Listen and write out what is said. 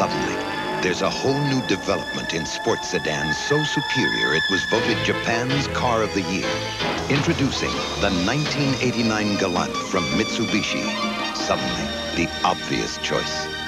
Suddenly, there's a whole new development in sports sedans so superior it was voted Japan's car of the year. Introducing the 1989 Galant from Mitsubishi. Suddenly, the obvious choice.